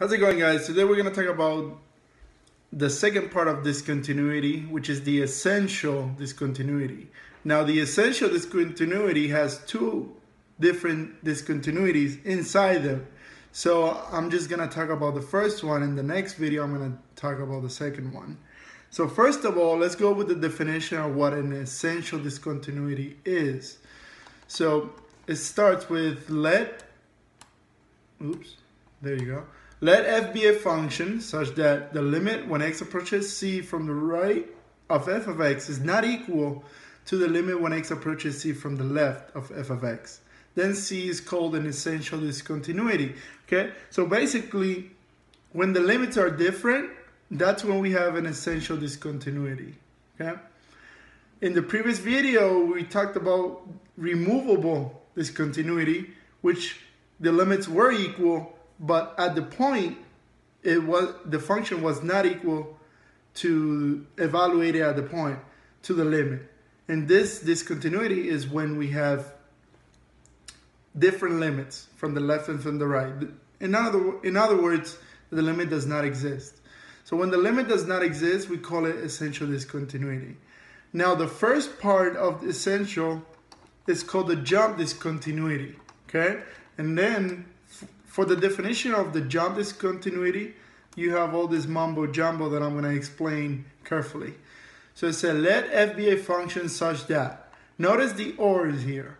How's it going guys? Today we're going to talk about the second part of discontinuity, which is the essential discontinuity. Now the essential discontinuity has two different discontinuities inside them. So I'm just going to talk about the first one. In the next video, I'm going to talk about the second one. So first of all, let's go with the definition of what an essential discontinuity is. So it starts with let, oops, there you go let f be a function such that the limit when x approaches c from the right of f of x is not equal to the limit when x approaches c from the left of f of x. Then c is called an essential discontinuity. Okay, so basically, when the limits are different, that's when we have an essential discontinuity. Okay. In the previous video, we talked about removable discontinuity, which the limits were equal but at the point it was the function was not equal to evaluate it at the point to the limit. And this discontinuity is when we have different limits from the left and from the right. In other in other words the limit does not exist. So when the limit does not exist we call it essential discontinuity. Now the first part of essential is called the jump discontinuity okay? And then for the definition of the jump discontinuity, you have all this mumbo jumbo that I'm going to explain carefully. So it said, let f be a function such that. Notice the ors here.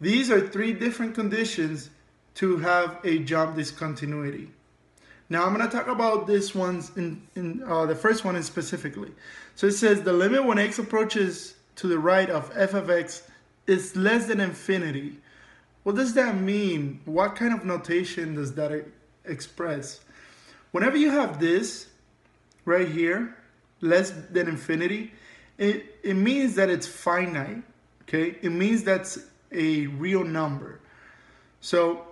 These are three different conditions to have a jump discontinuity. Now I'm going to talk about this one's in, in uh, the first one is specifically. So it says the limit when x approaches to the right of f of x is less than infinity what does that mean? What kind of notation does that express? Whenever you have this right here, less than infinity, it, it means that it's finite, okay? It means that's a real number. So,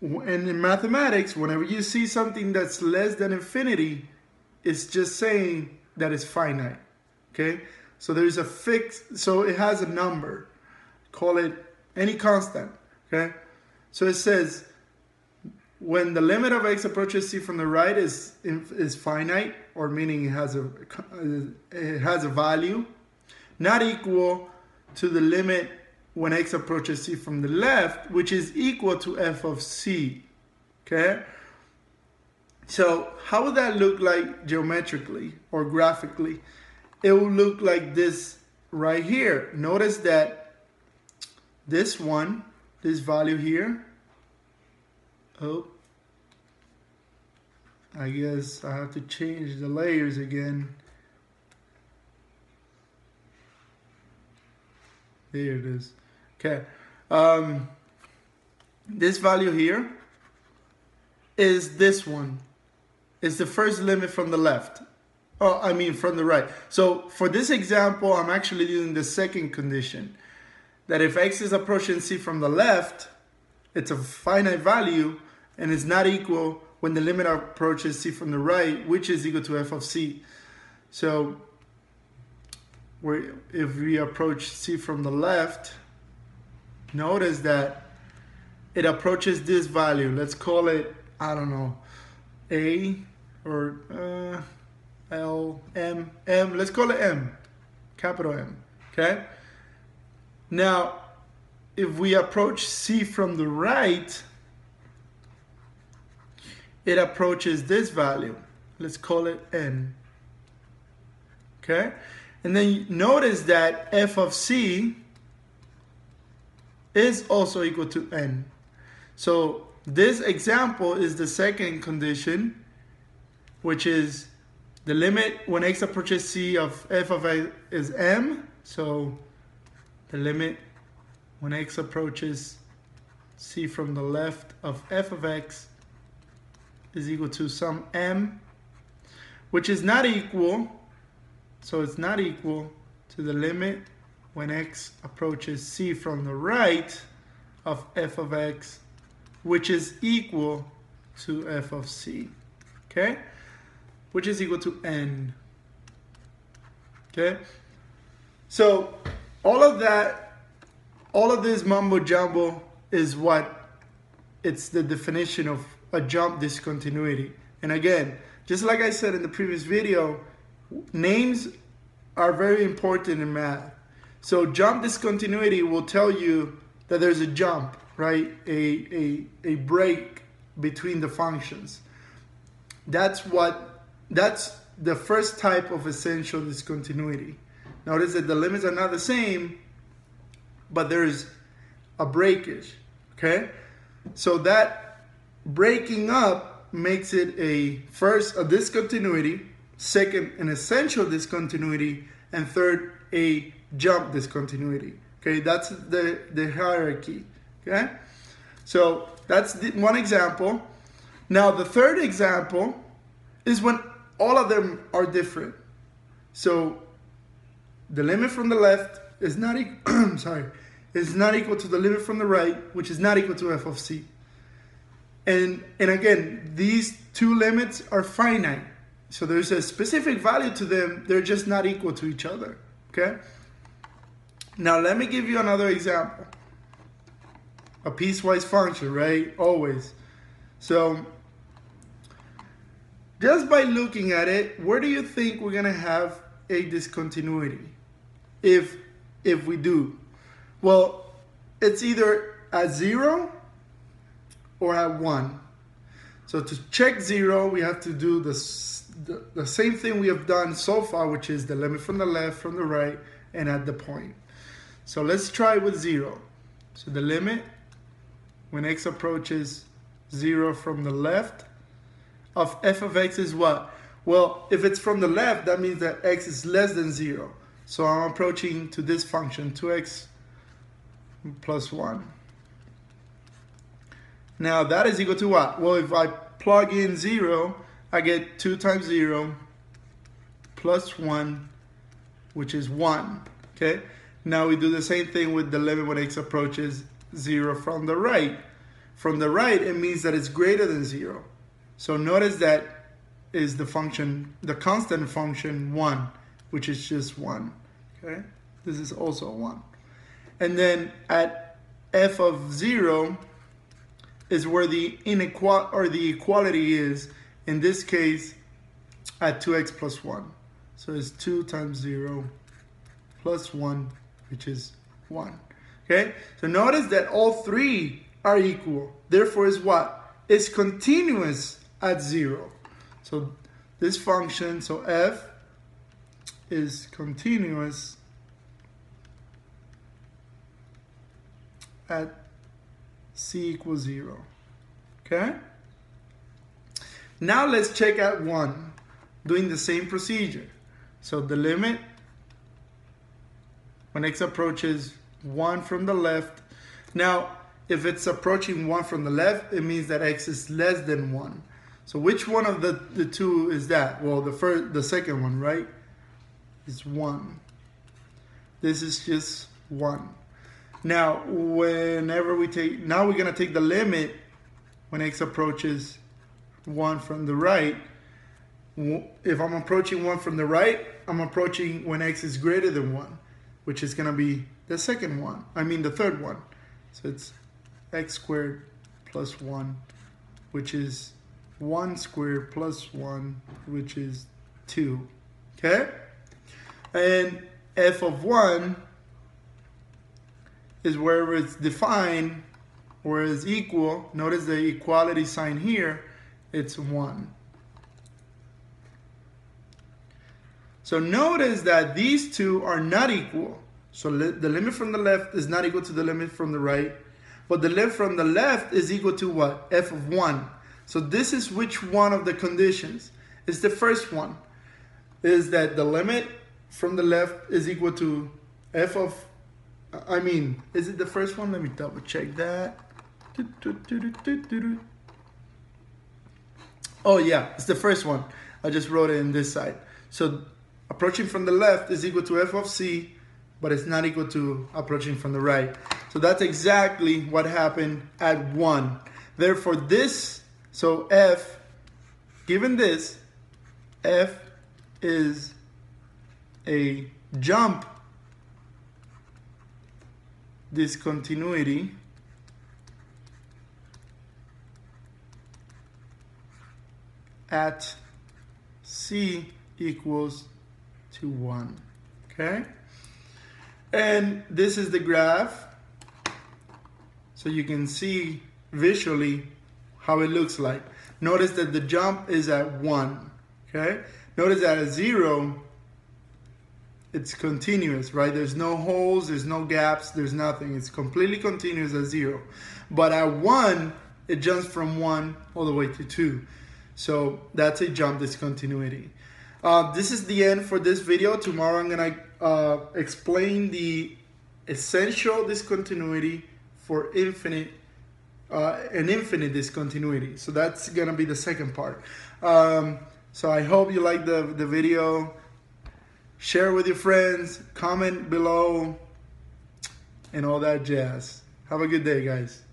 and in mathematics, whenever you see something that's less than infinity, it's just saying that it's finite, okay? So there's a fixed, so it has a number. Call it any constant, okay? So it says when the limit of x approaches c from the right is is finite, or meaning it has a it has a value, not equal to the limit when x approaches c from the left, which is equal to f of c, okay? So how would that look like geometrically or graphically? It will look like this right here. Notice that this one, this value here, oh, I guess I have to change the layers again. There it is. Okay. Um, this value here is this one. It's the first limit from the left. Oh, I mean from the right. So for this example, I'm actually using the second condition that if x is approaching c from the left, it's a finite value and is not equal when the limit approaches c from the right, which is equal to f of c. So if we approach c from the left, notice that it approaches this value. Let's call it, I don't know, a or uh, L, M, M. Let's call it M, capital M, okay? Now, if we approach C from the right, it approaches this value. Let's call it N. Okay? And then notice that f of c is also equal to n. So this example is the second condition, which is the limit when x approaches c of f of a is m. So the limit when x approaches c from the left of f of x is equal to some m, which is not equal, so it's not equal to the limit when x approaches c from the right of f of x, which is equal to f of c, okay? Which is equal to n, okay? So all of that, all of this mumbo jumbo is what it's the definition of a jump discontinuity. And again, just like I said in the previous video, names are very important in math. So jump discontinuity will tell you that there's a jump, right? A, a, a break between the functions. That's what, that's the first type of essential discontinuity. Notice that the limits are not the same, but there's a breakage, okay? So that breaking up makes it a first a discontinuity, second an essential discontinuity, and third a jump discontinuity. Okay, that's the, the hierarchy. Okay, so that's the, one example. Now the third example is when all of them are different. So the limit from the left is not equal, sorry, is not equal to the limit from the right, which is not equal to f of c. And, and again, these two limits are finite. So there's a specific value to them. They're just not equal to each other. Okay? Now let me give you another example. A piecewise function, right? Always. So just by looking at it, where do you think we're gonna have a discontinuity? If if we do, well, it's either at zero or at one. So to check zero, we have to do this, the, the same thing we have done so far, which is the limit from the left, from the right, and at the point. So let's try with zero. So the limit when x approaches zero from the left of f of x is what? Well, if it's from the left, that means that x is less than zero. So I'm approaching to this function, 2x plus 1. Now that is equal to what? Well, if I plug in 0, I get 2 times 0 plus 1, which is 1. Okay? Now we do the same thing with the limit when x approaches 0 from the right. From the right, it means that it's greater than 0. So notice that is the function, the constant function 1, which is just 1. Okay? This is also 1. And then at f of 0 is where the inequality or the equality is. In this case, at 2x plus 1. So it's 2 times 0 plus 1, which is 1. Okay? So notice that all three are equal. Therefore, is what? It's continuous at 0. So this function, so f is continuous at c equals 0. Okay? Now let's check at 1, doing the same procedure. So the limit, when x approaches 1 from the left. Now, if it's approaching 1 from the left, it means that x is less than 1. So which one of the, the two is that? Well, the first, the second one, right? Is 1. This is just 1. Now, whenever we take, now we're going to take the limit when x approaches 1 from the right. If I'm approaching 1 from the right, I'm approaching when x is greater than 1, which is going to be the second one. I mean the third one. So it's x squared plus 1, which is 1 squared plus 1, which is 2. Okay? And f of 1 is wherever it's defined or is equal, notice the equality sign here, it's 1. So notice that these two are not equal. So the limit from the left is not equal to the limit from the right. But the limit from the left is equal to what? f of 1. So this is which one of the conditions? It's the first one. Is that the limit from the left is equal to f of I mean, is it the first one? Let me double check that. Oh yeah, it's the first one. I just wrote it in this side. So approaching from the left is equal to f of c, but it's not equal to approaching from the right. So that's exactly what happened at 1. Therefore this, so f, given this, f is a jump discontinuity at c equals to 1. Okay? And this is the graph. So you can see visually how it looks like. Notice that the jump is at 1. Okay? Notice that at 0, it's continuous, right? There's no holes, there's no gaps, there's nothing. It's completely continuous at 0. But at 1, it jumps from 1 all the way to 2. So that's a jump discontinuity. Uh, this is the end for this video. Tomorrow I'm gonna uh, explain the essential discontinuity for infinite uh, an infinite discontinuity. So that's gonna be the second part. Um, so I hope you like the, the video. Share with your friends, comment below, and all that jazz. Have a good day, guys.